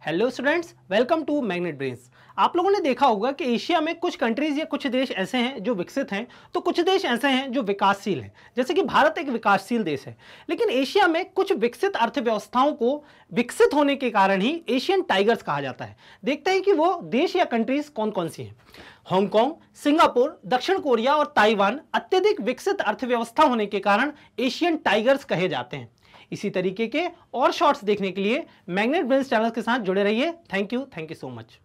Hello students, welcome to Magnet Brains. आप लोगों ने देखा होगा कि एशिया में कुछ कंट्रीज़ या कुछ देश ऐसे हैं जो विकसित हैं तो कुछ देश ऐसे हैं जो विकासशील हैं। जैसे कि भारत एक विकासशील देश है, लेकिन एशिया में कुछ विकसित अर्थव्यवस्थाओं को विकसित होने के कारण ही एशियन टाइगर्स कहा जाता है। देखते हैं कि वो देश या कंट्रीज़ कौन कौन सी हैं। हांगकांग सिंगापुर दक्षिण कोरिया और ताइवान अत्यधिक विकसित अर्थव्यवस्था होने के कारण एशियन टाइगर्स कहे जाते हैं। इसी तरीके के और शॉर्ट्स देखने के लिए मैग्नेट ब्रेन्स चैनल के साथ जुड़े रहिए। Thank you thank you so much